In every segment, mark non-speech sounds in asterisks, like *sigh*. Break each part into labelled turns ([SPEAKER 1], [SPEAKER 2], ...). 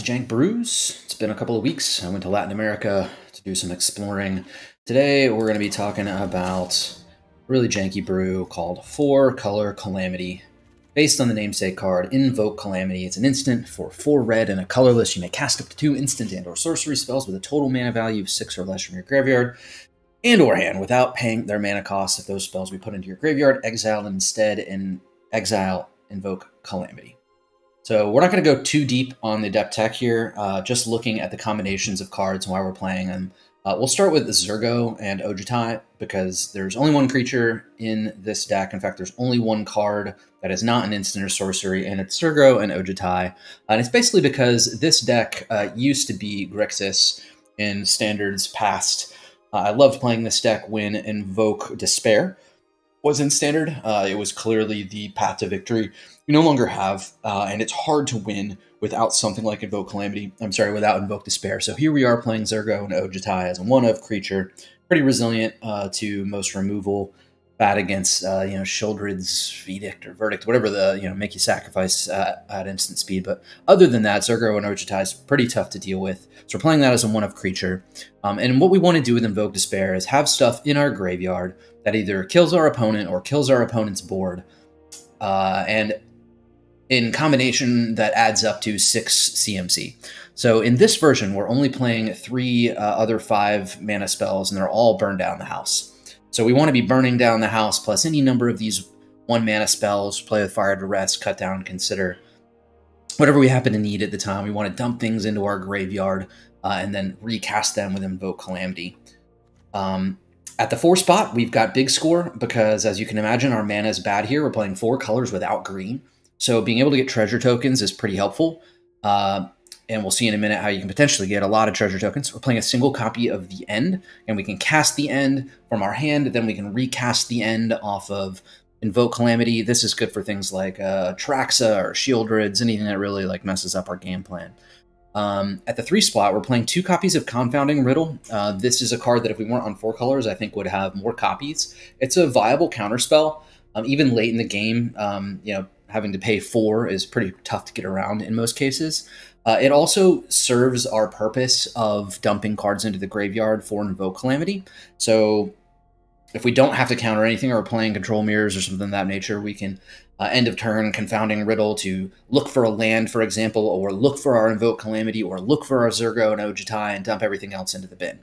[SPEAKER 1] to Jank Brews. It's been a couple of weeks. I went to Latin America to do some exploring. Today we're going to be talking about a really janky brew called Four Color Calamity. Based on the namesake card, Invoke Calamity. It's an instant for four red and a colorless. You may cast up to two instant and or sorcery spells with a total mana value of six or less from your graveyard and or hand without paying their mana cost if those spells we put into your graveyard, exile instead, and exile Invoke Calamity. So we're not going to go too deep on the depth tech here, uh, just looking at the combinations of cards and why we're playing them. Uh, we'll start with Zurgo and Ojutai because there's only one creature in this deck. In fact, there's only one card that is not an instant or sorcery, and it's Zurgo and Ojutai. And it's basically because this deck uh, used to be Grixis in standards past. Uh, I loved playing this deck when Invoke Despair was in standard. Uh, it was clearly the path to victory. You no longer have, uh, and it's hard to win without something like Invoke Calamity. I'm sorry, without Invoke Despair. So here we are playing Zurgo and Ojutai as a one of creature, pretty resilient uh, to most removal, bad against uh, you know Sheoldred's Edict or Verdict, whatever the you know make you sacrifice uh, at instant speed. But other than that, Zurgo and Ojutai is pretty tough to deal with. So we're playing that as a one of creature. Um, and what we want to do with Invoke Despair is have stuff in our graveyard that either kills our opponent or kills our opponent's board. Uh, and in combination, that adds up to six CMC. So in this version, we're only playing three uh, other five mana spells, and they're all burn down the house. So we want to be burning down the house plus any number of these one mana spells, play with fire Duress, cut down, consider. Whatever we happen to need at the time, we want to dump things into our graveyard uh, and then recast them with Invoke Calamity. Um, at the four spot, we've got big score because, as you can imagine, our mana is bad here. We're playing four colors without green. So being able to get treasure tokens is pretty helpful. Uh, and we'll see in a minute how you can potentially get a lot of treasure tokens. We're playing a single copy of the end, and we can cast the end from our hand. Then we can recast the end off of Invoke Calamity. This is good for things like uh, Traxa or Sheoldred's, anything that really like messes up our game plan. Um, at the three spot, we're playing two copies of Confounding Riddle. Uh, this is a card that if we weren't on four colors, I think would have more copies. It's a viable counterspell. Um, even late in the game, um, you know, having to pay four is pretty tough to get around in most cases. Uh, it also serves our purpose of dumping cards into the graveyard for Invoke Calamity. So if we don't have to counter anything or playing control mirrors or something of that nature, we can uh, end of turn confounding riddle to look for a land, for example, or look for our invoke calamity, or look for our Zurgo and Ojutai and dump everything else into the bin.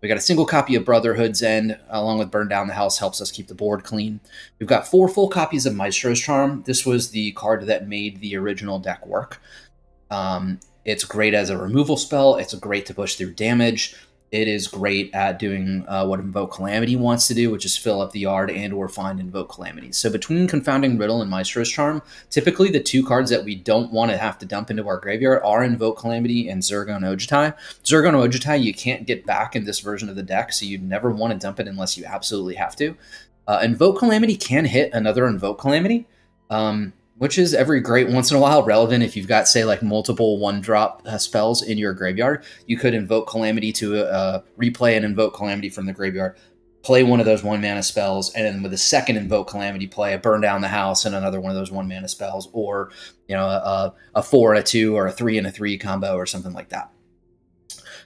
[SPEAKER 1] We got a single copy of Brotherhood's End, along with Burn Down the House, helps us keep the board clean. We've got four full copies of Maestro's Charm. This was the card that made the original deck work. Um, it's great as a removal spell. It's great to push through damage it is great at doing uh, what Invoke Calamity wants to do, which is fill up the yard and or find Invoke Calamity. So between Confounding Riddle and Maestro's Charm, typically the two cards that we don't want to have to dump into our graveyard are Invoke Calamity and Zergon. Zurgo and Ojutai you can't get back in this version of the deck, so you'd never want to dump it unless you absolutely have to. Uh, Invoke Calamity can hit another Invoke Calamity. Um, which is every great once in a while relevant if you've got say like multiple one drop uh, spells in your graveyard. You could invoke calamity to uh, replay and invoke calamity from the graveyard play one of those one mana spells and then with a second invoke calamity play a burn down the house and another one of those one mana spells or you know a, a four and a two or a three and a three combo or something like that.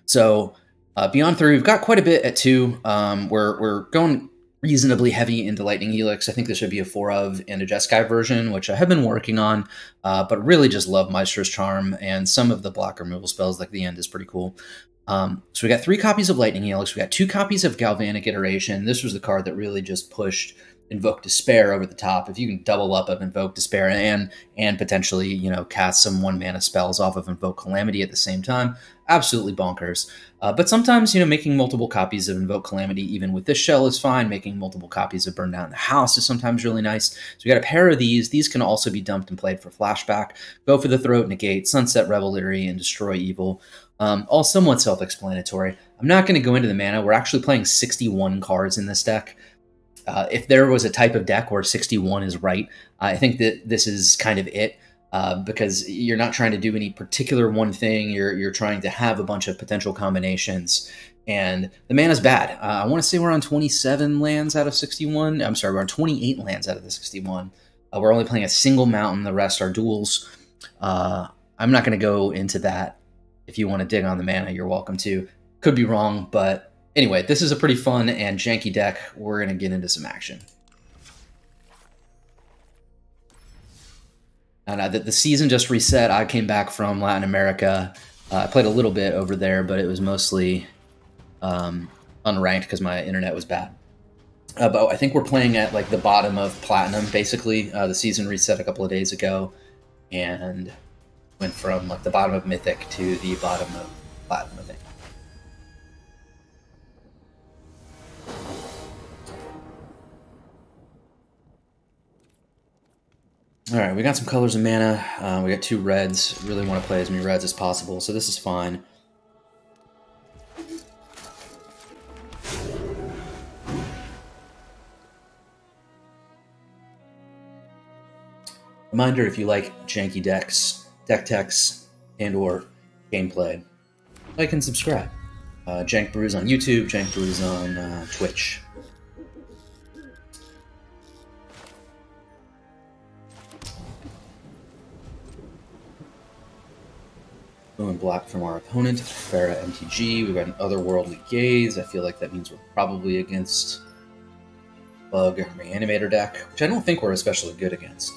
[SPEAKER 1] So uh, beyond three we've got quite a bit at two. Um, we're, we're going reasonably heavy into Lightning Helix. I think this should be a four of and a Jeskai version, which I have been working on, uh, but really just love Maestro's Charm and some of the block removal spells, like the end, is pretty cool. Um, so we got three copies of Lightning Helix. We got two copies of Galvanic Iteration. This was the card that really just pushed Invoke Despair over the top. If you can double up of Invoke Despair and and potentially you know cast some one mana spells off of Invoke Calamity at the same time, absolutely bonkers. Uh, but sometimes, you know, making multiple copies of Invoke Calamity, even with this shell, is fine. Making multiple copies of Burn Down the House is sometimes really nice. So we got a pair of these. These can also be dumped and played for flashback. Go for the Throat Negate, Sunset Revelry, and Destroy Evil. Um, all somewhat self explanatory. I'm not going to go into the mana. We're actually playing 61 cards in this deck. Uh, if there was a type of deck where 61 is right, I think that this is kind of it uh, because you're not trying to do any particular one thing. You're you're trying to have a bunch of potential combinations, and the mana's bad. Uh, I want to say we're on 27 lands out of 61. I'm sorry, we're on 28 lands out of the 61. Uh, we're only playing a single mountain. The rest are duels. Uh, I'm not going to go into that if you want to dig on the mana, you're welcome to. Could be wrong, but anyway, this is a pretty fun and janky deck. We're going to get into some action. And uh, the, the season just reset. I came back from Latin America. Uh, I played a little bit over there, but it was mostly um, unranked because my internet was bad. Uh, but I think we're playing at like the bottom of platinum. Basically, uh, the season reset a couple of days ago, and went from like the bottom of mythic to the bottom of platinum. I think. All right, we got some colors and mana. Uh, we got two reds. Really want to play as many reds as possible, so this is fine. Reminder, if you like janky decks, deck techs, and or gameplay, like and subscribe. Uh, Jank Brews on YouTube, Jank Brews on uh, Twitch. And black from our opponent, Pharah MTG. We've got an Otherworldly Gaze. I feel like that means we're probably against Bug Reanimator deck, which I don't think we're especially good against.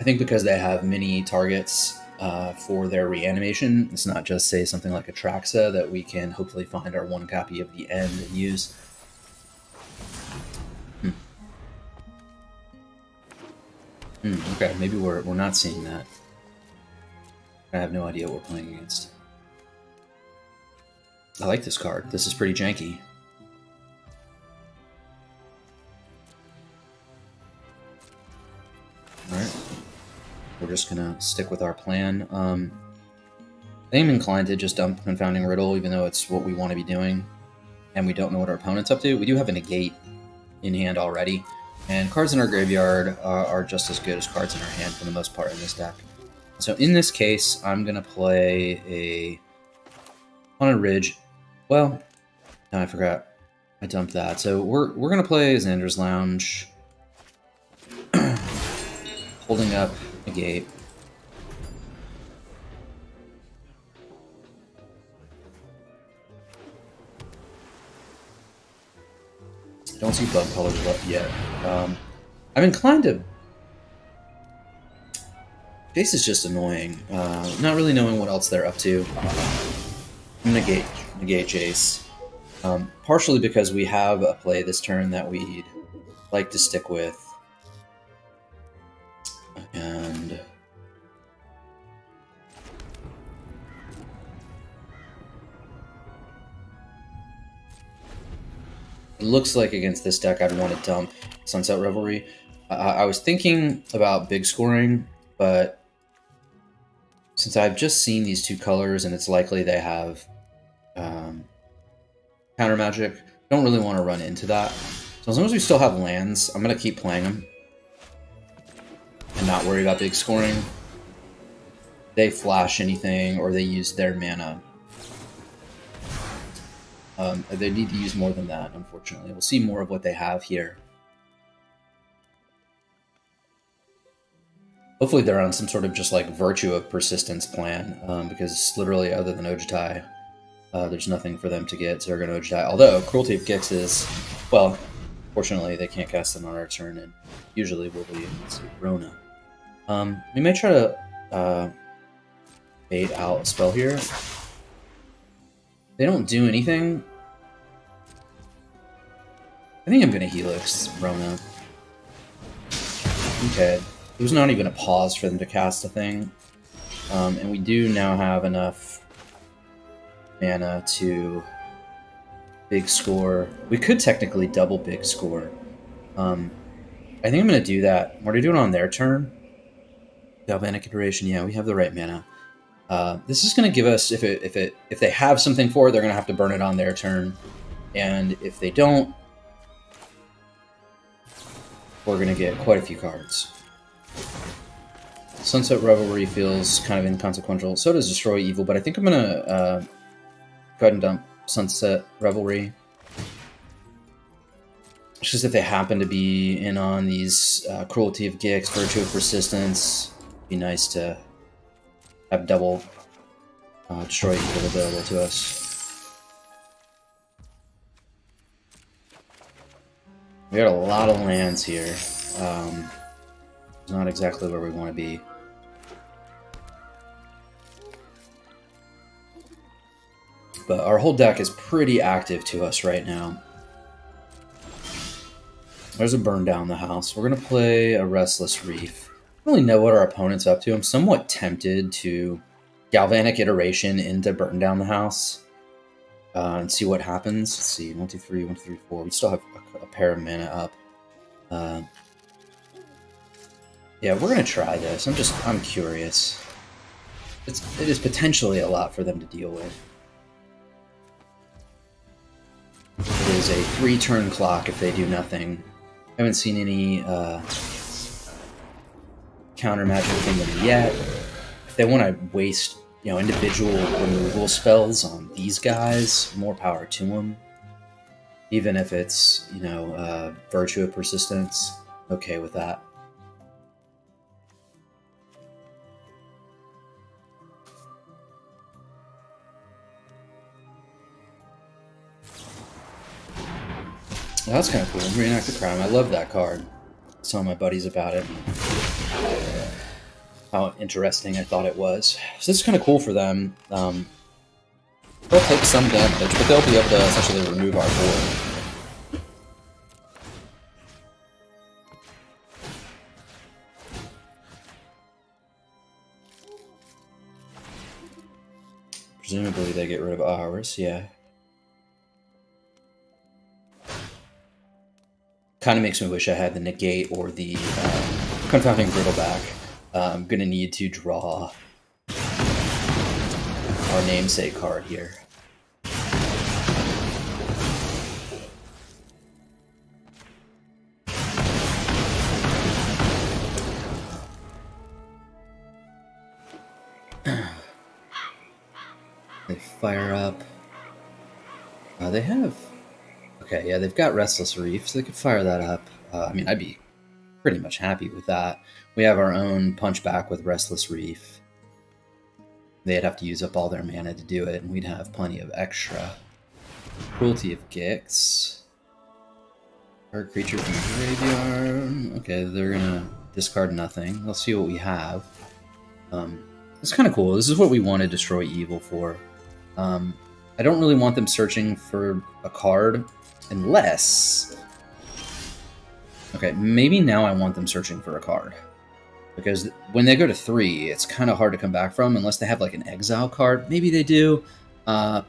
[SPEAKER 1] I think because they have many targets uh, for their reanimation, it's not just, say, something like Atraxa that we can hopefully find our one copy of the end and use. Hmm, okay, maybe we're, we're not seeing that. I have no idea what we're playing against. I like this card. This is pretty janky. Alright. We're just gonna stick with our plan. Um, I'm inclined to just dump Confounding Riddle, even though it's what we want to be doing, and we don't know what our opponent's up to. We do have a Negate in hand already. And cards in our graveyard are, are just as good as cards in our hand for the most part in this deck. So in this case, I'm going to play a Haunted Ridge. Well, no, I forgot. I dumped that. So we're, we're going to play Xander's Lounge. *clears throat* Holding up a gate. Don't see bug colors yet. Um, I'm inclined to... Jace is just annoying. Uh, not really knowing what else they're up to. I'm gonna negate, negate Jace. Um, partially because we have a play this turn that we'd like to stick with. And... looks like against this deck I'd want to dump Sunset Revelry. Uh, I was thinking about big scoring, but since I've just seen these two colors and it's likely they have um, counter magic, don't really want to run into that. So as long as we still have lands, I'm going to keep playing them and not worry about big scoring. They flash anything or they use their mana um, they need to use more than that, unfortunately. We'll see more of what they have here. Hopefully they're on some sort of just like virtue of persistence plan, um, because literally other than Ojutai, uh, there's nothing for them to get Zergan Ojutai. Although Cruelty of Gix is, well, fortunately they can't cast them on our turn, and usually we'll be against Rona. Um, we may try to uh, bait out a spell here. They don't do anything. I think I'm gonna Helix Rona. Okay. There's not even a pause for them to cast a thing. Um, and we do now have enough mana to big score. We could technically double big score. Um, I think I'm going to do that. What are you doing on their turn? Galvanic Iteration, yeah, we have the right mana. Uh, this is going to give us if it if it if they have something for it, they're going to have to burn it on their turn, and if they don't, we're going to get quite a few cards. Sunset Revelry feels kind of inconsequential. So does Destroy Evil, but I think I'm going to uh, go ahead and dump Sunset Revelry. just if they happen to be in on these uh, Cruelty of Gix, Virtue of Persistence, be nice to have double uh, Destroy Evil available to us. We got a lot of lands here. Um, not exactly where we want to be. But our whole deck is pretty active to us right now. There's a burn down the house. We're going to play a Restless Reef. Really know what our opponent's up to. I'm somewhat tempted to Galvanic Iteration into burn down the house uh, and see what happens. Let's see, one, two, three, one, two, three, four. We still have a, a pair of mana up. Uh, yeah, we're gonna try this. I'm just, I'm curious. It's, it is potentially a lot for them to deal with. It is a three-turn clock if they do nothing. I haven't seen any uh, counter magic them yet. If they want to waste you know, individual removal spells on these guys, more power to them. Even if it's, you know, uh, Virtue of Persistence, okay with that. That's kind of cool. Reenact the crime. I love that card. Telling my buddies about it how interesting I thought it was. So this is kind of cool for them. Um, they'll take some damage, but they'll be able to essentially remove our board. Presumably they get rid of ours, yeah. Kind of makes me wish I had the negate or the um, confounding back. I'm gonna need to draw our namesake card here. *clears throat* they fire up. Uh, they have. Okay, yeah, they've got Restless Reef, so they could fire that up. Uh, I mean, I'd be pretty much happy with that. We have our own punchback with Restless Reef. They'd have to use up all their mana to do it, and we'd have plenty of extra. Cruelty of Gix. Our creature from the graveyard. Okay, they're gonna discard nothing. Let's see what we have. Um, it's kind of cool. This is what we want to destroy evil for. Um, I don't really want them searching for a card unless Okay, maybe now I want them searching for a card. Because when they go to three, it's kind of hard to come back from unless they have like an exile card. Maybe they do. Uh,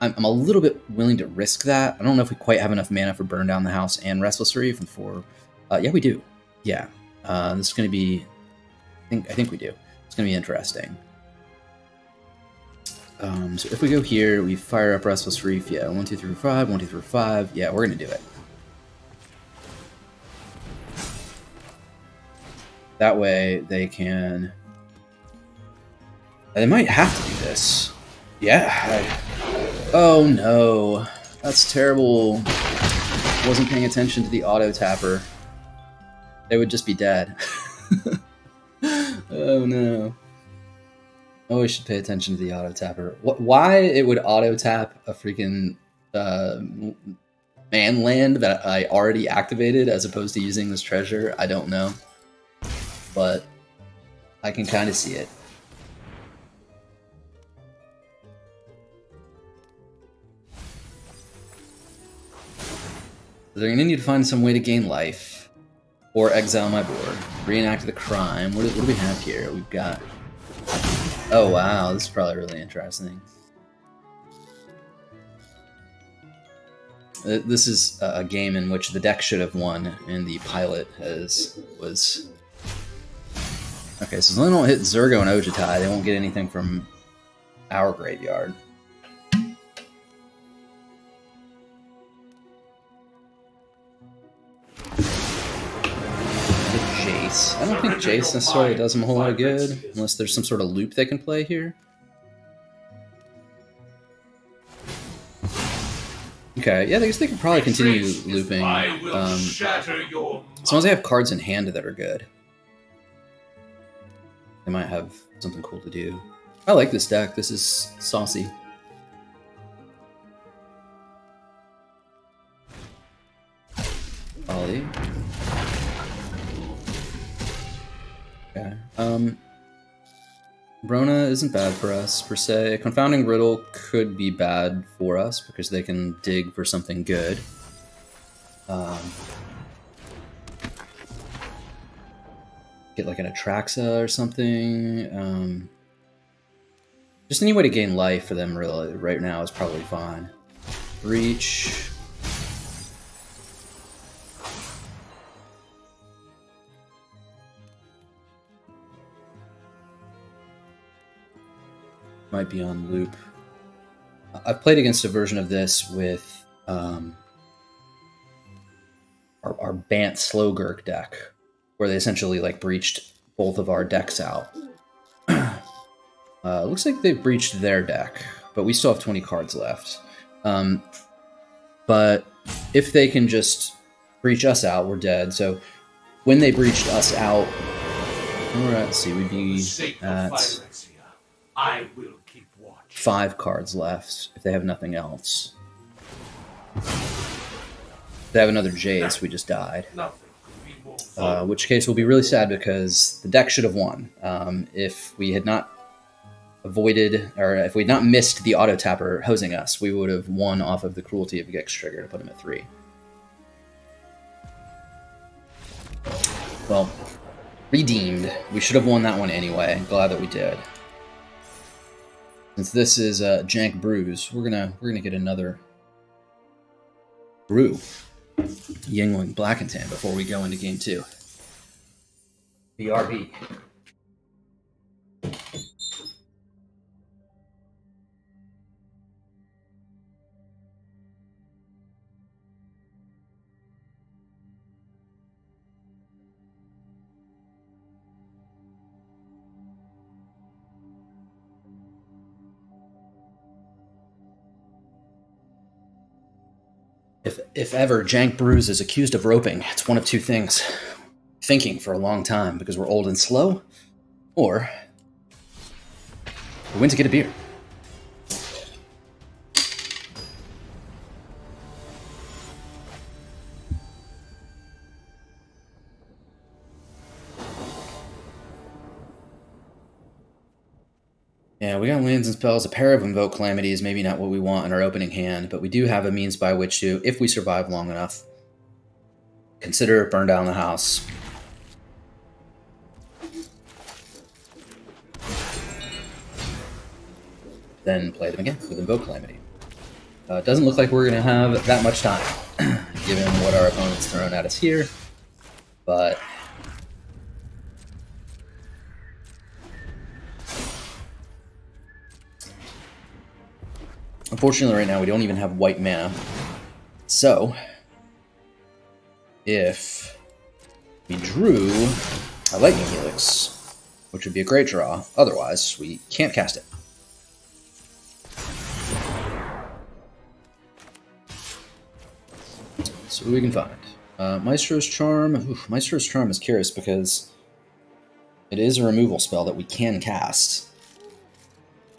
[SPEAKER 1] I'm a little bit willing to risk that. I don't know if we quite have enough mana for Burn Down the House and Restless Reef and for... Uh, yeah, we do. Yeah. Uh, this is going to be... I think, I think we do. It's going to be interesting. Um, so if we go here, we fire up Restless Reef. Yeah, one, two, three, five. One, two, three, five. Yeah, we're going to do it. That way they can... They might have to do this. Yeah. I... Oh no. That's terrible. Wasn't paying attention to the auto tapper. They would just be dead. *laughs* oh no. Always should pay attention to the auto tapper. Why it would auto tap a freaking uh, man land that I already activated as opposed to using this treasure, I don't know but I can kind of see it. They're gonna need to find some way to gain life, or exile my board, reenact the crime. What do, what do we have here? We've got. Oh wow, this is probably really interesting. This is a game in which the deck should have won, and the pilot has was Okay, so as long as they don't hit Zurgo and Ojutai, they won't get anything from our graveyard. Jace. I don't think Jace necessarily does them a whole lot of good, unless there's some sort of loop they can play here. Okay, yeah, I guess they could probably continue looping. Um, as long as they have cards in hand that are good. They might have something cool to do. I like this deck. This is saucy. Ollie. Okay. Um Brona isn't bad for us per se. Confounding Riddle could be bad for us because they can dig for something good. Um, get like an Atraxa or something. Um, just any way to gain life for them really right now is probably fine. Reach. Might be on loop. I've played against a version of this with um, our, our Bant Slogurk deck, where they essentially like breached both of our decks out. *clears throat* uh, looks like they've breached their deck, but we still have 20 cards left. Um, but if they can just breach us out, we're dead. So when they breached us out, we're at, let's see, we'd be at
[SPEAKER 2] Phyrexia, I will keep watch.
[SPEAKER 1] five cards left if they have nothing else. If they have another Jace, we just died.
[SPEAKER 2] Nothing could be more
[SPEAKER 1] Uh, which case we'll be really sad because the deck should have won. Um, if we had not avoided, or if we had not missed the auto tapper hosing us, we would have won off of the cruelty of Gix trigger to put him at three. Well, redeemed. We should have won that one anyway. Glad that we did. Since this is uh, Jank Brews, we're gonna we're gonna get another brew. Yuengling Black and Tan before we go into game two. BRB. If, ever Jank Brews is accused of roping, it's one of two things. Thinking for a long time because we're old and slow, or we went to get a beer. And spells. A pair of Invoke Calamity is maybe not what we want in our opening hand, but we do have a means by which to, if we survive long enough, consider burn down the house. Then play them again with Invoke Calamity. Uh, doesn't look like we're going to have that much time, *clears throat* given what our opponent's thrown at us here, but Unfortunately, right now we don't even have white mana. So, if we drew a Lightning Helix, which would be a great draw, otherwise we can't cast it. So we can find. Uh, Maestro's Charm. Oof, Maestro's Charm is curious because it is a removal spell that we can cast.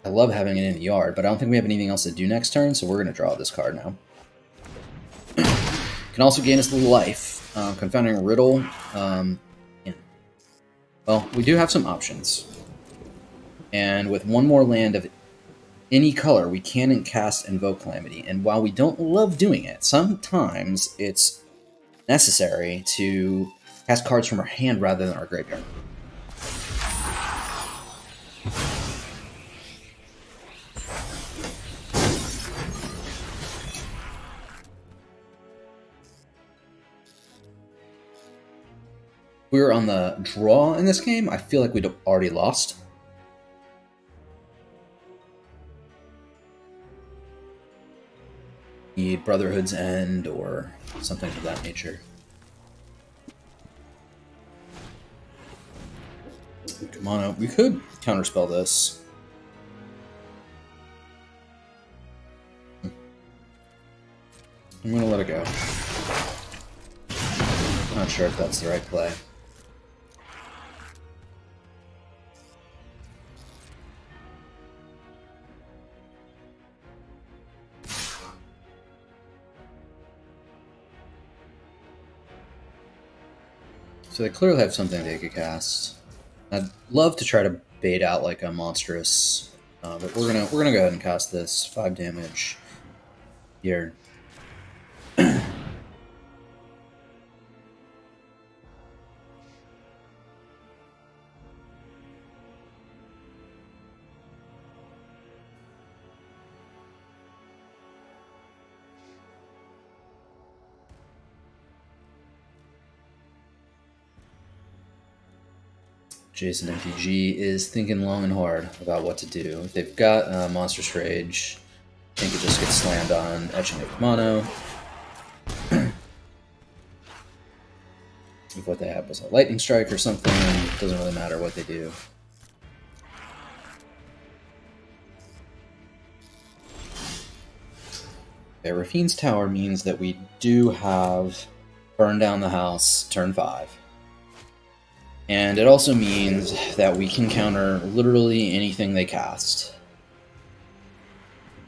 [SPEAKER 1] I love having it in the yard, but I don't think we have anything else to do next turn, so we're going to draw this card now. *clears throat* Can also gain us a little life. Uh, Confounding Riddle. Um, yeah. Well, we do have some options. And with one more land of any color, we can cast Invoke Calamity. And while we don't love doing it, sometimes it's necessary to cast cards from our hand rather than our graveyard. We were on the draw in this game, I feel like we'd already lost. Need Brotherhood's End or something of that nature. Come on out. We could counterspell this. Hmm. I'm gonna let it go. Not sure if that's the right play. So they clearly have something they could cast. I'd love to try to bait out like a monstrous, uh, but we're gonna we're gonna go ahead and cast this five damage here. Jason MPG is thinking long and hard about what to do. They've got uh, Monstrous Rage, I think it just gets slammed on Etching of Kumano. *clears throat* if what they have was a Lightning Strike or something, it doesn't really matter what they do. Okay, Raffine's Tower means that we do have Burn Down the House turn 5. And it also means that we can counter literally anything they cast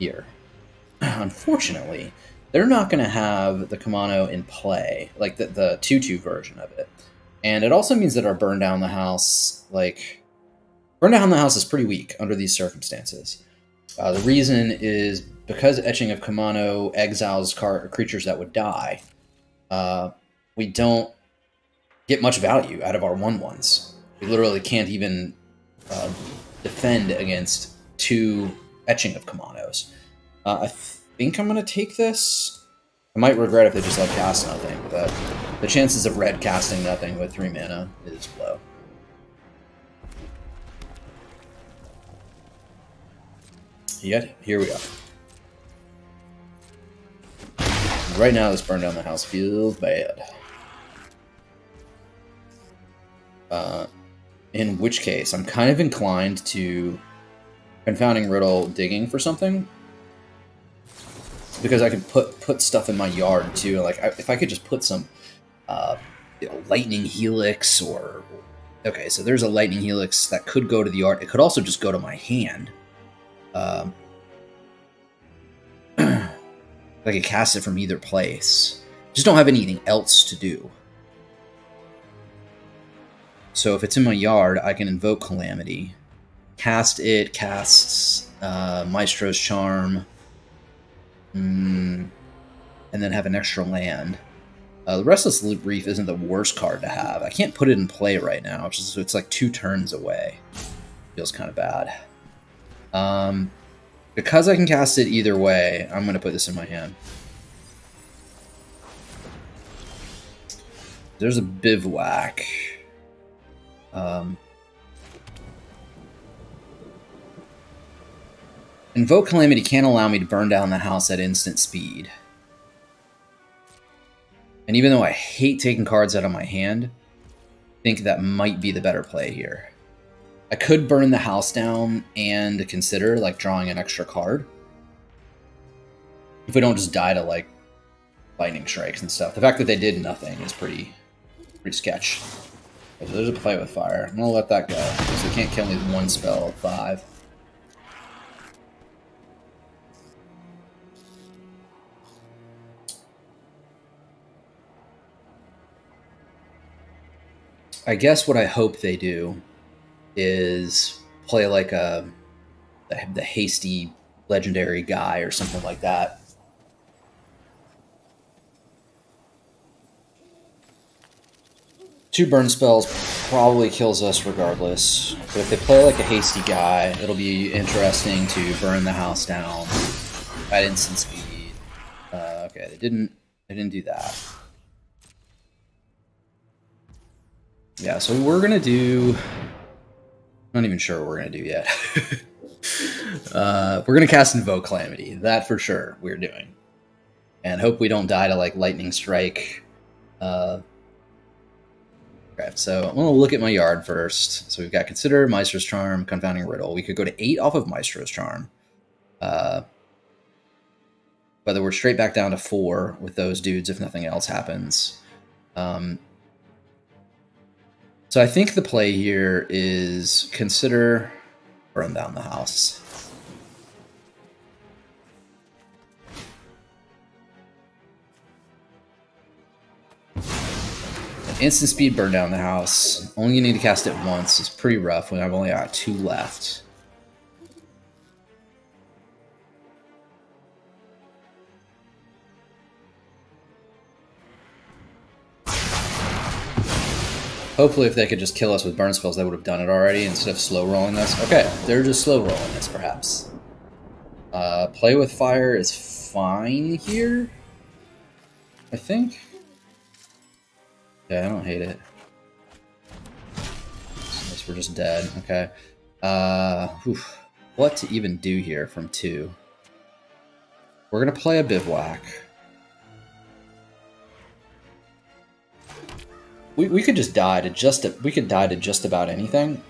[SPEAKER 1] here. *clears throat* Unfortunately, they're not going to have the Kumano in play, like the, the 2-2 version of it. And it also means that our Burn Down the House, like, Burn Down the House is pretty weak under these circumstances. Uh, the reason is because Etching of Kumano exiles creatures that would die, uh, we don't get much value out of our 1-1s. We literally can't even uh, defend against two Etching of Kumanos. Uh, I think I'm going to take this. I might regret if they just like cast nothing, but the chances of red casting nothing with 3 mana is low. Yet, here we are. Right now, this burn down the house feels bad. Uh, in which case, I'm kind of inclined to confounding riddle digging for something because I can put put stuff in my yard too. Like I, if I could just put some uh, you know, lightning helix or okay, so there's a lightning helix that could go to the yard. It could also just go to my hand. Um, *clears throat* I could cast it from either place. Just don't have anything else to do. So if it's in my yard, I can invoke Calamity, cast it, casts uh, Maestro's Charm, mm, and then have an extra land. Uh, the Restless Reef isn't the worst card to have. I can't put it in play right now, which is it's like two turns away. Feels kind of bad. Um, because I can cast it either way, I'm going to put this in my hand. There's a bivouac. Um, Invoke Calamity can't allow me to burn down the house at instant speed. And even though I hate taking cards out of my hand, I think that might be the better play here. I could burn the house down and consider like drawing an extra card. If we don't just die to like lightning strikes and stuff. The fact that they did nothing is pretty pretty sketch. So there's a play with fire. I'm gonna let that go because they can't kill me with one spell of five. I guess what I hope they do is play like uh, a the hasty legendary guy or something like that. Two burn spells probably kills us regardless. But if they play like a hasty guy, it'll be interesting to burn the house down at instant speed. Uh, okay, they didn't. They didn't do that. Yeah, so we're gonna do. Not even sure what we're gonna do yet. *laughs* uh, we're gonna cast Invoke Calamity. That for sure we're doing, and hope we don't die to like Lightning Strike. Uh, so I'm gonna look at my yard first. So we've got Consider, Maestro's Charm, Confounding Riddle. We could go to eight off of Maestro's Charm. Uh, whether we're straight back down to four with those dudes if nothing else happens. Um, so I think the play here is consider burn down the house. Instant speed burn down the house. Only need to cast it once. It's pretty rough when I've only got two left. Hopefully, if they could just kill us with burn spells, they would have done it already instead of slow rolling us. Okay, they're just slow rolling this, perhaps. Uh, play with fire is fine here. I think. Yeah, I don't hate it. Unless we're just dead. Okay. Uh, what to even do here from two? We're gonna play a bivouac. We, we could just die to just we could die to just about anything.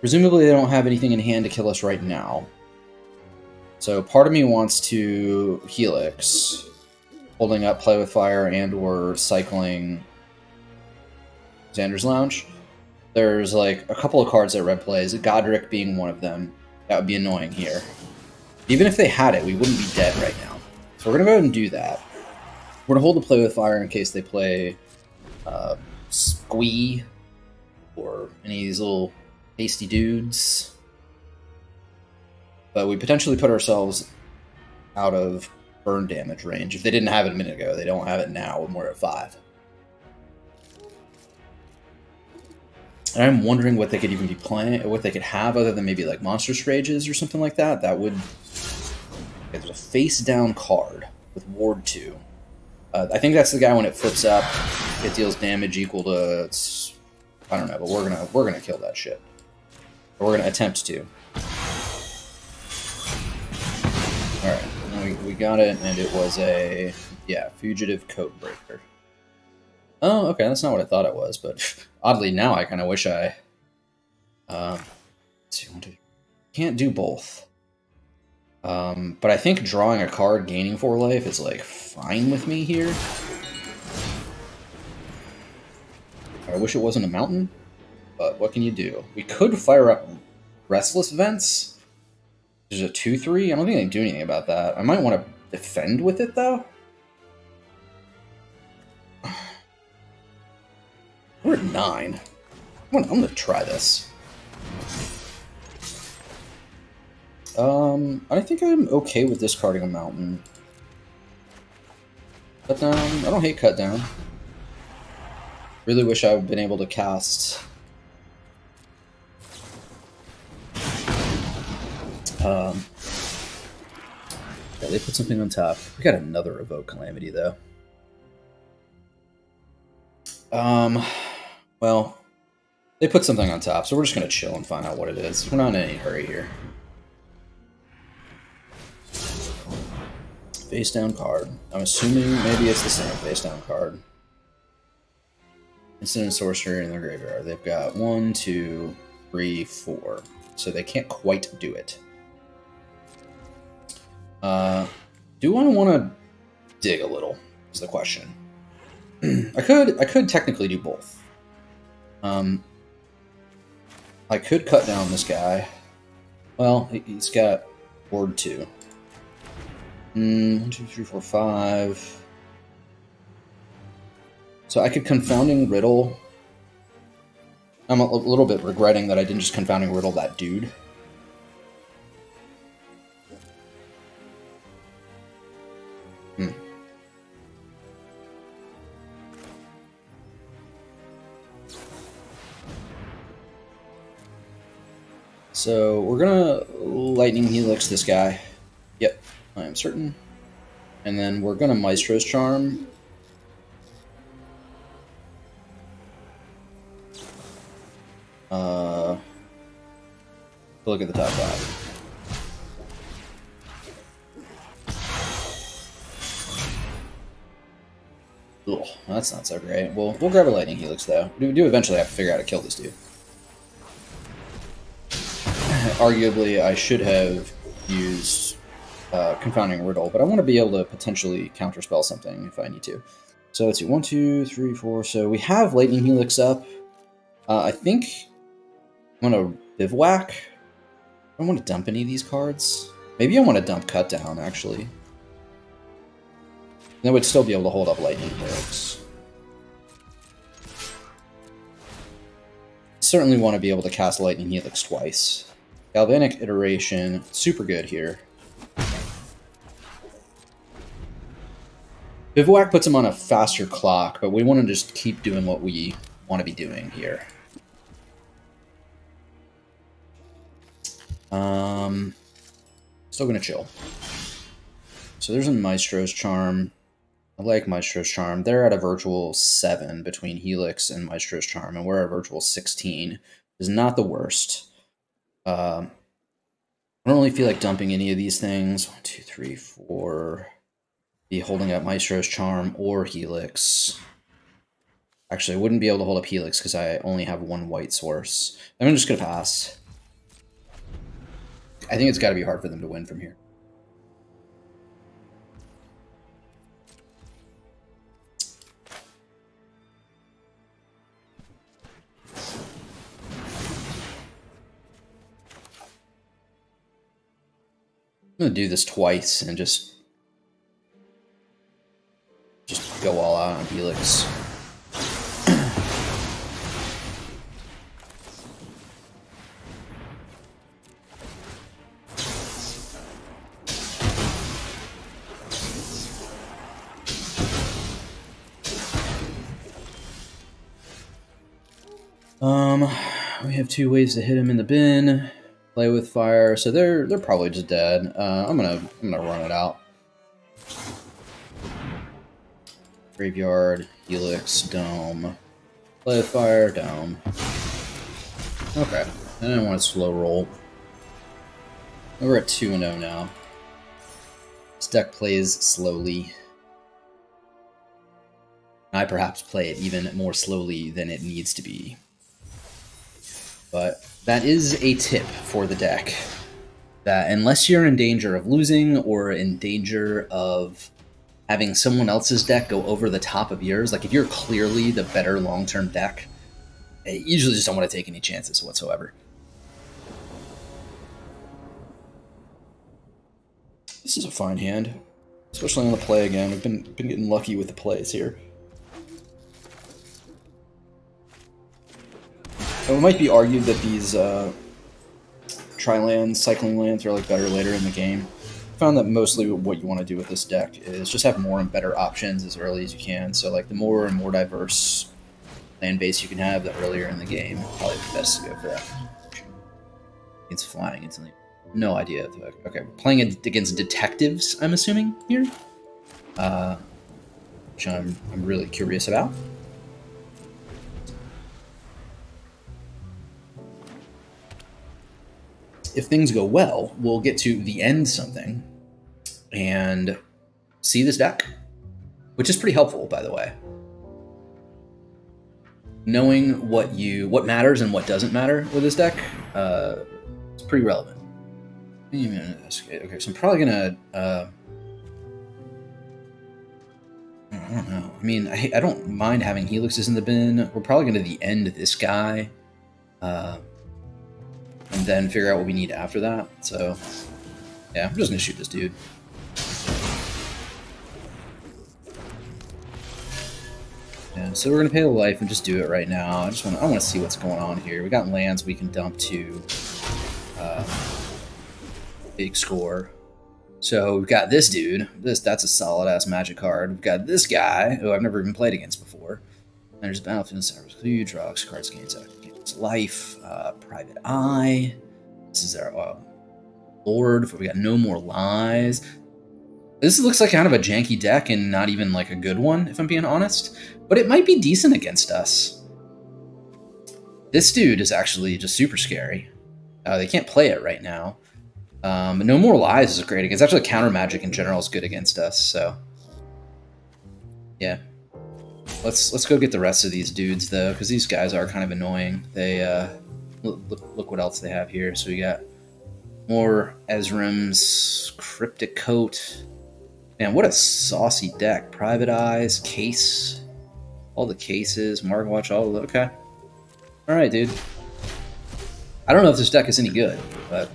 [SPEAKER 1] Presumably they don't have anything in hand to kill us right now. So part of me wants to Helix, holding up Play with Fire and or cycling Xander's Lounge. There's like a couple of cards that red plays, Godric being one of them. That would be annoying here. Even if they had it, we wouldn't be dead right now. So we're gonna go ahead and do that. We're gonna hold the play with fire in case they play uh, Squee or any of these little hasty dudes. But we potentially put ourselves out of burn damage range. If they didn't have it a minute ago, they don't have it now when we're at five. And I'm wondering what they could even be playing, what they could have other than maybe like Monstrous Rages or something like that. That would. Okay, there's a face down card with Ward 2. Uh, I think that's the guy when it flips up, it deals damage equal to. It's, I don't know, but we're gonna we're gonna kill that shit. Or we're gonna attempt to. Got it, and it was a yeah fugitive code breaker. Oh, okay, that's not what I thought it was, but *laughs* oddly now I kind of wish I. Um. Can't do both. Um, but I think drawing a card gaining four life is like fine with me here. I wish it wasn't a mountain, but what can you do? We could fire up Restless Vents. There's a 2-3. I don't think they do anything about that. I might want to defend with it, though. *sighs* We're at 9. I'm gonna try this. Um, I think I'm okay with discarding a mountain. Cut down. I don't hate cut down. Really wish I've been able to cast. Um, yeah, they put something on top. We got another evoke calamity though. Um, well, they put something on top, so we're just gonna chill and find out what it is. We're not in any hurry here. Face down card. I'm assuming maybe it's the same face down card. Instant and sorcerer in their graveyard. They've got one, two, three, four. So they can't quite do it. Uh, do I want to dig a little? Is the question. *clears throat* I could I could technically do both. Um, I could cut down this guy. Well, he's got ward two. Mm, one, two, three, four, five. So I could confounding riddle. I'm a little bit regretting that I didn't just confounding riddle that dude. So we're gonna lightning helix this guy. Yep. I am certain. And then we're to Maestro's Charm. Uh, look at the top five. Ugh, that's not so great. Well, we'll grab a Lightning Helix, though. We do eventually have to figure out how to kill this dude. Arguably, I should have used uh, Confounding Riddle, but I want to be able to potentially counterspell something if I need to. So let's see, one, two, three, four. So we have Lightning Helix up. Uh, I think I'm going to Bivouac. I don't want to dump any of these cards. Maybe I want to dump Cut Down, actually. Then would still be able to hold up Lightning Helix. Certainly want to be able to cast Lightning Helix twice. Galvanic Iteration, super good here. Bivouac puts him on a faster clock, but we want to just keep doing what we want to be doing here. Um, still gonna chill. So there's a Maestro's Charm. I like Maestro's Charm. They're at a virtual 7 between Helix and Maestro's Charm, and we're at a virtual 16. Is not the worst. Uh, I don't really feel like dumping any of these things. One, two, three, four. Be holding up Maestro's Charm or Helix. Actually, I wouldn't be able to hold up Helix because I only have one white source. I'm just going to pass. I think it's got to be hard for them to win from here. I'm gonna do this twice and just just go all out on Helix. Um, we have two ways to hit him in the bin. Play with fire, so they're they're probably just dead. Uh, I'm gonna I'm gonna run it out. Graveyard, Helix, Dome. Play with fire, Dome. Okay, I didn't want to slow roll. We're at 2 0 now. This deck plays slowly. I perhaps play it even more slowly than it needs to be. But that is a tip for the deck. That unless you're in danger of losing or in danger of having someone else's deck go over the top of yours, like if you're clearly the better long term deck, eh, you usually just don't want to take any chances whatsoever. This is a fine hand, especially on the play again. We've been, been getting lucky with the plays here. It might be argued that these uh, tri-lands, cycling lands are like better later in the game. I found that mostly what you want to do with this deck is just have more and better options as early as you can. So like the more and more diverse land base you can have, the earlier in the game, probably the best to go for that. It's flying. It's like, no idea. Okay, we're playing against detectives. I'm assuming here, uh, which I'm I'm really curious about. If things go well, we'll get to the end something and see this deck, which is pretty helpful, by the way. Knowing what you what matters and what doesn't matter with this deck uh, it's pretty relevant. Okay, so I'm probably gonna. Uh, I don't know. I mean, I, I don't mind having helixes in the bin. We're probably going to the end this guy. Uh, and then figure out what we need after that. So, yeah, I'm just gonna shoot this dude. Yeah, so we're gonna pay the life and just do it right now. I just want I want to see what's going on here. We got lands we can dump to uh, big score. So we've got this dude. This that's a solid ass magic card. We've got this guy who I've never even played against before. And there's Battlefield Cyrus Clue, draws cards gains Life, uh, Private Eye. This is our uh, Lord. We got No More Lies. This looks like kind of a janky deck and not even like a good one, if I'm being honest. But it might be decent against us. This dude is actually just super scary. Uh, they can't play it right now. Um, no More Lies is great against. Actually, counter magic in general is good against us. So, yeah, Let's let's go get the rest of these dudes though, because these guys are kind of annoying. They uh, look, look what else they have here. So we got More Ezrim's Cryptic Coat. Man, what a saucy deck. Private Eyes, Case. All the cases, Marketwatch, all the, okay. Alright, dude. I don't know if this deck is any good, but...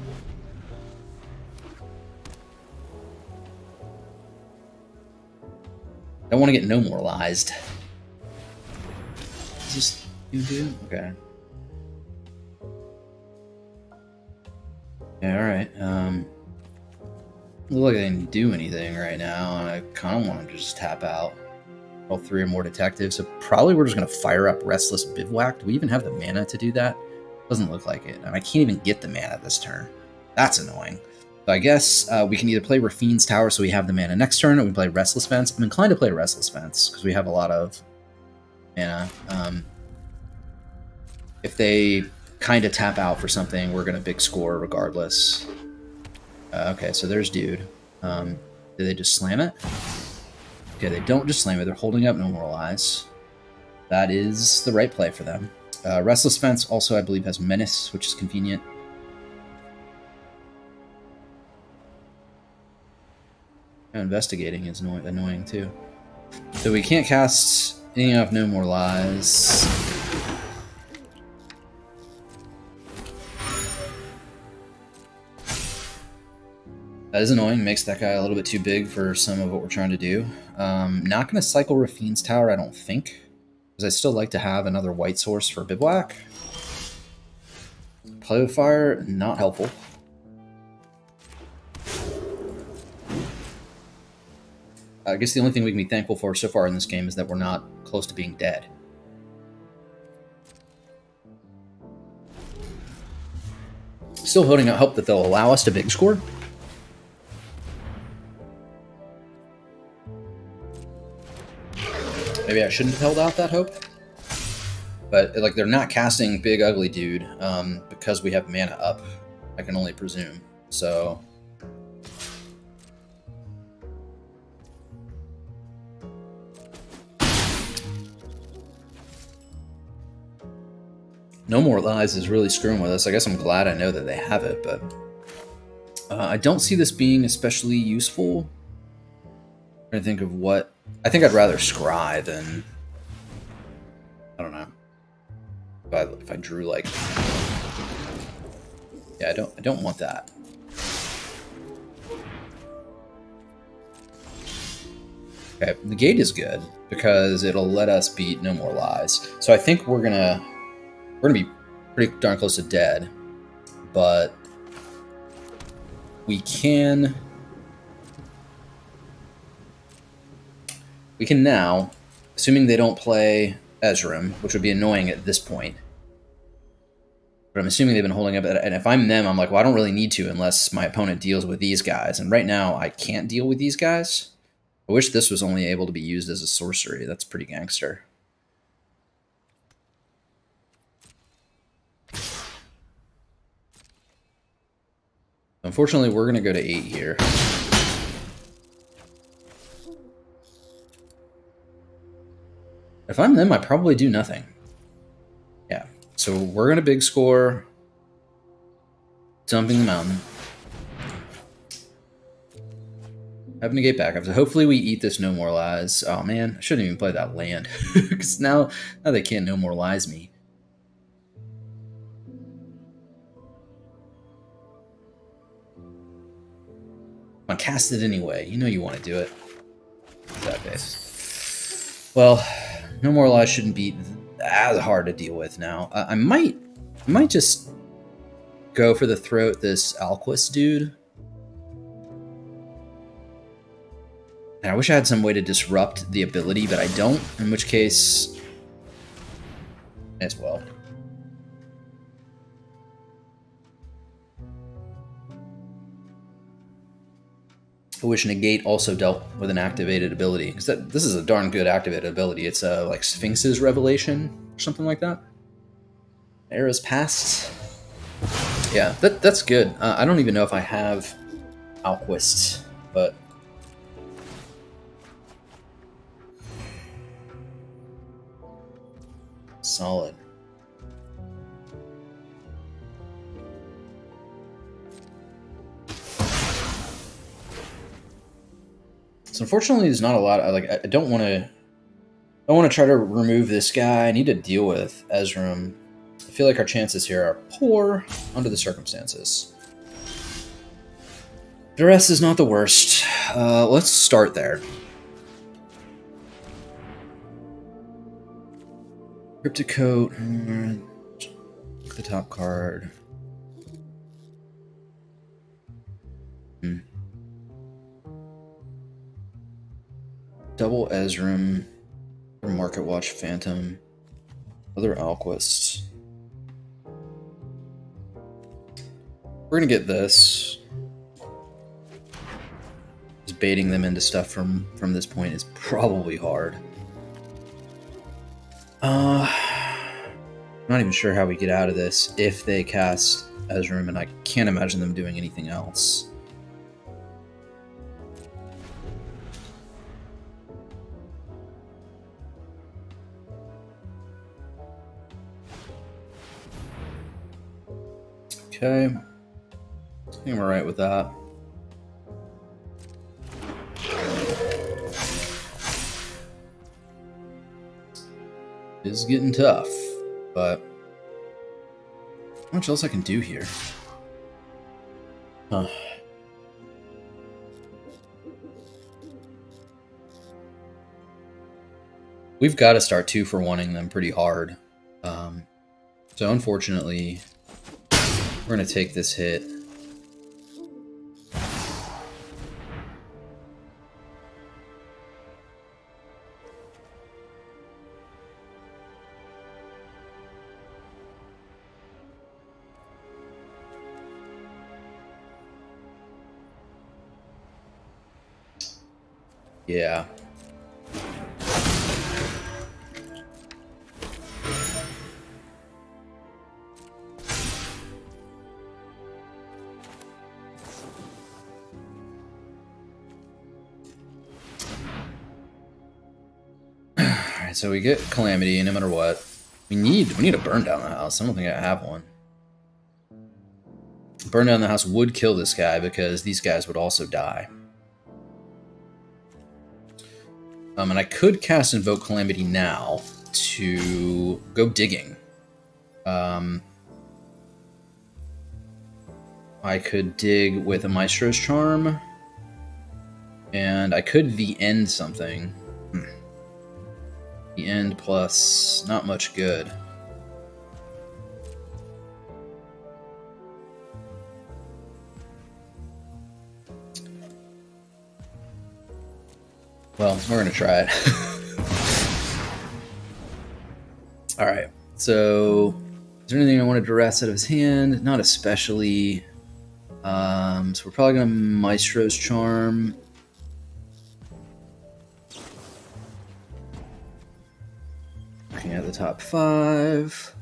[SPEAKER 1] I want to get No More Lies. This you do? Okay. Yeah, alright. Um, look like I didn't do anything right now. I kind of want to just tap out. All three or more detectives. So probably we're just to fire up Restless Bivouac. Do we even have the mana to do that? Doesn't look like it. And I can't even get the mana this turn. That's annoying. So I guess uh, we can either play Raffine's Tower so we have the mana next turn, or we play Restless Vents. I'm inclined to play Restless Vents because we have a lot of mana. Um, if they kind of tap out for something, we're going to big score regardless. Uh, okay, so there's Dude. Um, do they just slam it? Okay, they don't just slam it. They're holding up No More Lies. That is the right play for them. Uh, Restless Vents also, I believe, has Menace, which is convenient. Investigating is annoying too. So we can't cast any of No More Lies. That is annoying. Makes that guy a little bit too big for some of what we're trying to do. Um, not going to cycle Raffine's Tower, I don't think. Because I still like to have another white source for Bivouac. Play with Fire, not helpful. I guess the only thing we can be thankful for so far in this game is that we're not close to being dead. Still holding out hope that they'll allow us to big score. Maybe I shouldn't have held out that hope. But like they're not casting Big Ugly Dude um, because we have mana up. I can only presume. So No More Lies is really screwing with us. I guess I'm glad I know that they have it, but uh, I don't see this being especially useful. i think of what I think I'd rather scry than I don't know. If I, if I drew like yeah, I don't I don't want that. Okay, the gate is good because it'll let us beat No More Lies. So I think we're gonna we're gonna be pretty darn close to dead, but we can we can now, assuming they don't play Ezrim, which would be annoying at this point. But I'm assuming they've been holding up, and if I'm them, I'm like, well, I don't really need to unless my opponent deals with these guys. And right now, I can't deal with these guys. I wish this was only able to be used as a sorcery. That's pretty gangster. Unfortunately, we're going to go to 8 here. If I'm them, I probably do nothing. Yeah, so we're going to big score. Dumping the mountain. Having to get back. So Hopefully we eat this no more lies. Oh man, I shouldn't even play that land. *laughs* Because now, now they can't no more lies me. On, cast it anyway. You know you want to do it. Case. Well, no more lies shouldn't be as hard to deal with now. Uh, I might, I might just go for the throat this Alquist dude. And I wish I had some way to disrupt the ability, but I don't. In which case, as well. Wish Negate also dealt with an activated ability because this is a darn good activated ability. It's a like Sphinx's Revelation or something like that. Era's past. Yeah, that that's good. Uh, I don't even know if I have Alquist, but solid. Unfortunately, there's not a lot. I like. I don't want to. I want to try to remove this guy. I need to deal with Ezrim. I feel like our chances here are poor under the circumstances. Duress is not the worst. Uh, let's start there. Cryptic Coat. mm, The top card. Double Ezrim. Market Watch Phantom. Other Alquist. We're gonna get this. Just baiting them into stuff from from this point is probably hard. Uh, not even sure how we get out of this if they cast Ezrim, and I can't imagine them doing anything else. Okay. I think I'm alright with that. It's getting tough, but much else I can do here? Huh. We've got to start two for wanting them pretty hard. Um, so unfortunately, we're to take this hit. Yeah. So we get Calamity no matter what. We need we need to burn down the house. I don't think I have one. Burn down the house would kill this guy because these guys would also die. Um, and I could cast Invoke Calamity now to go digging. Um, I could dig with a Maestro's Charm. And I could the end something. End plus not much good. Well, we're gonna try it. *laughs* All right. So, is there anything I want to duress out of his hand? Not especially. Um, so we're probably gonna Maestro's Charm. Looking at the top five.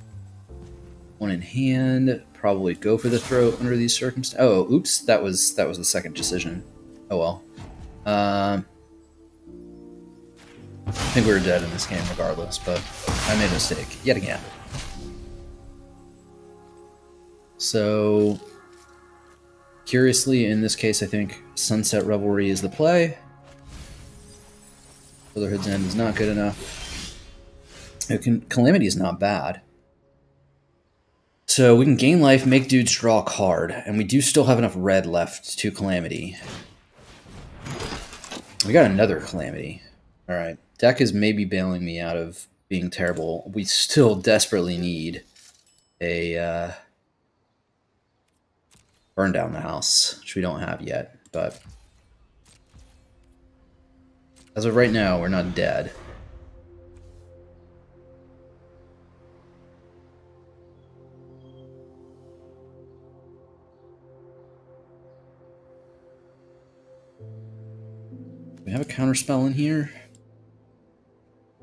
[SPEAKER 1] One in hand. Probably go for the throat under these circumstances. Oh, oops. That was that was the second decision. Oh well. Um. I think we were dead in this game regardless, but I made a mistake yet again. So, curiously, in this case, I think Sunset Revelry is the play. Brotherhood's End is not good enough. Calamity is not bad. So we can gain life, make dudes draw a card, and we do still have enough red left to Calamity. We got another Calamity. Alright. Deck is maybe bailing me out of being terrible. We still *laughs* desperately need a uh, burn down the house, which we don't have yet. But as of right now, we're not dead. We have a counter spell in here.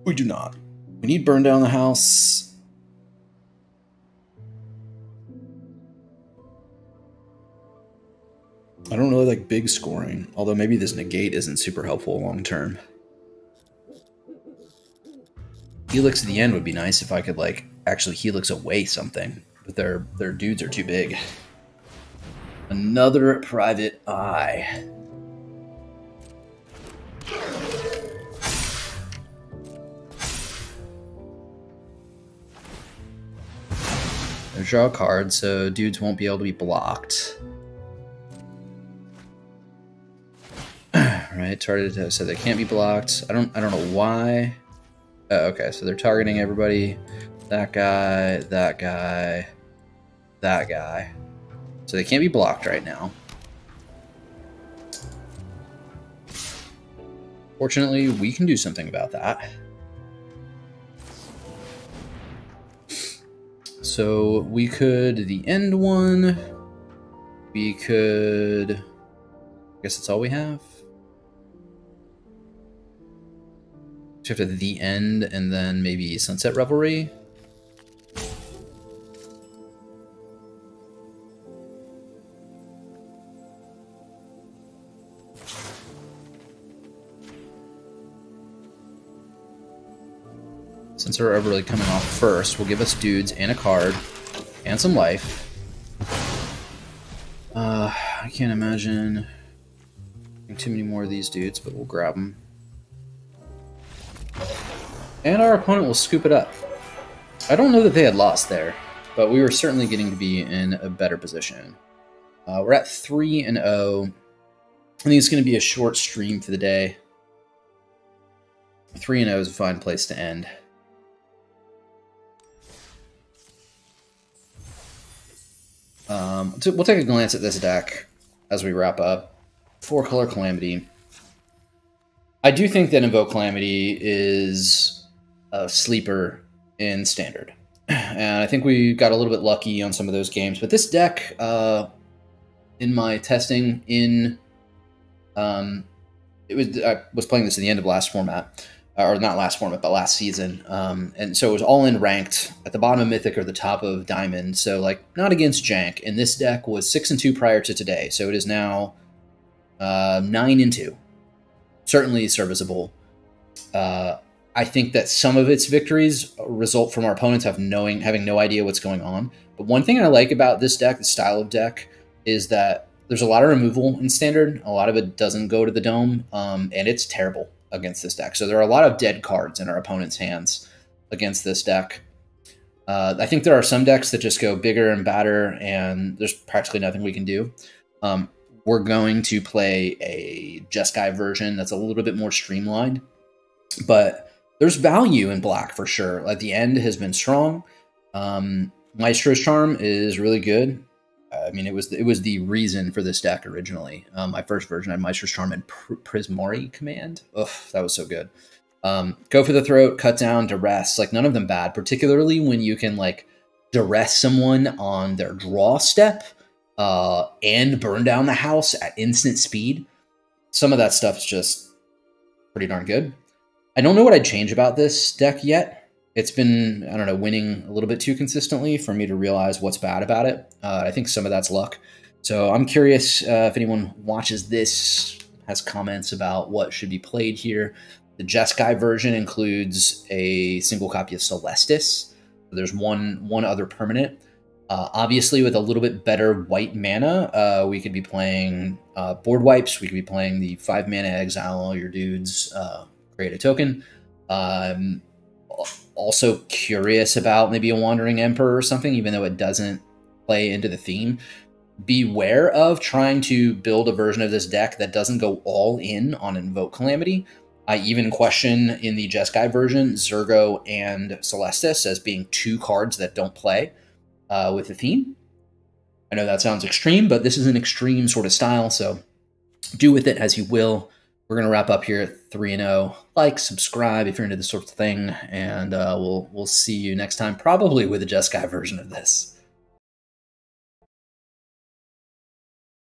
[SPEAKER 1] We do not. We need burn down the house. I don't really like big scoring, although maybe this negate isn't super helpful long term. Helix at the end would be nice if I could like actually helix away something, but their their dudes are too big. Another private eye. Draw a card, so dudes won't be able to be blocked. *clears throat* right, targeted so they can't be blocked. I don't I don't know why. Oh, okay, so they're targeting everybody. That guy, that guy, that guy. So they can't be blocked right now. Fortunately, we can do something about that. So we could the end one. We could. I guess that's all we have. Shift to the end and then maybe Sunset Revelry. Since they're really coming off first, will give us dudes and a card and some life. Uh, I can't imagine too many more of these dudes, but we'll grab them. And our opponent will scoop it up. I don't know that they had lost there, but we were certainly getting to be in a better position. Uh, we're at 3 and 0. I think it's going to be a short stream for the day. 3 and 0 is a fine place to end. Um, we'll take a glance at this deck as we wrap up. Four color Calamity. I do think that Invoke Calamity is a sleeper in Standard. *clears throat* And I think we got a little bit lucky on some of those games. But this deck, uh, in my testing in... Um, it was I was playing this at the end of last format or not last format, but last season. Um, and so it was all in ranked at the bottom of Mythic or the top of Diamond. So like not against Jank. And this deck was six and two prior to today, so it is now uh, nine and two. Certainly serviceable. Uh, I think that some of its victories result from our opponents have knowing having no idea what's going on. But one thing I like about this deck, the style of deck, is that there's a lot of removal in standard. A lot of it doesn't go to the dome, um, and it's terrible against this deck. So there are a lot of dead cards in our opponent's hands against this deck. Uh, I think there are some decks that just go bigger and badder, and there's practically nothing we can do. Um, we're going to play a Jeskai version that's a little bit more streamlined, but there's value in black for sure. At the end has been strong. Um, Maestro's Charm is really good. I mean, it was it was the reason for this deck originally. Um, my first version had Maestro's Charm and Pr Prismari Command. Ugh, that was so good. Um, go for the throat, cut down, duress. Like none of them bad, particularly when you can like duress someone on their draw step uh, and burn down the house at instant speed. Some of that stuff's just pretty darn good. I don't know what I'd change about this deck yet it's been I don't know winning a little bit too consistently for me to realize what's bad about it. Uh, I think some of that's luck. So I'm curious uh, if anyone watches this has comments about what should be played here. The Jeskai version includes a single copy of Celestus. There's one one other permanent. Uh, obviously, with a little bit better white mana, uh, we could be playing uh, board wipes. We could be playing the five mana exile all your dudes, uh, create a token. Um, also curious about maybe a wandering emperor or something, even though it doesn't play into the theme. Beware of trying to build a version of this deck that doesn't go all in on Invoke Calamity. I even question in the Jeskai version Zurgo and Celestus as being two cards that don't play uh, with the theme. I know that sounds extreme, but this is an extreme sort of style, so do with it as you will we're gonna wrap up here at three and zero. Oh. Like, subscribe if you're into this sort of thing, and uh, we'll we'll see you next time, probably with a Jeskai version of this.